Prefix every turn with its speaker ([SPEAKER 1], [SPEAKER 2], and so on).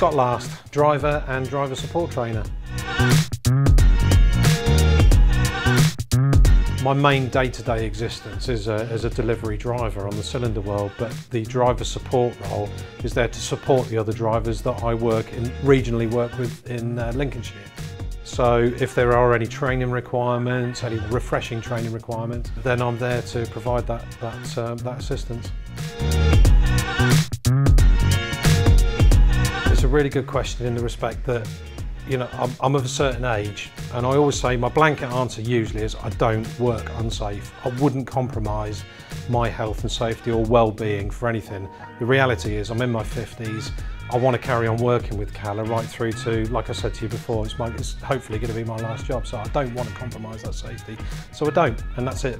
[SPEAKER 1] Scott Last, driver and driver support trainer. My main day-to-day existence is a, as a delivery driver on the cylinder world, but the driver support role is there to support the other drivers that I work in, regionally work with in uh, Lincolnshire. So if there are any training requirements, any refreshing training requirements, then I'm there to provide that, that, um, that assistance. It's a really good question in the respect that you know, I'm, I'm, of a certain age, and I always say my blanket answer usually is I don't work unsafe. I wouldn't compromise my health and safety or well-being for anything. The reality is I'm in my 50s. I want to carry on working with Calor right through to, like I said to you before, it's, my, it's hopefully going to be my last job. So I don't want to compromise that safety. So I don't, and that's it.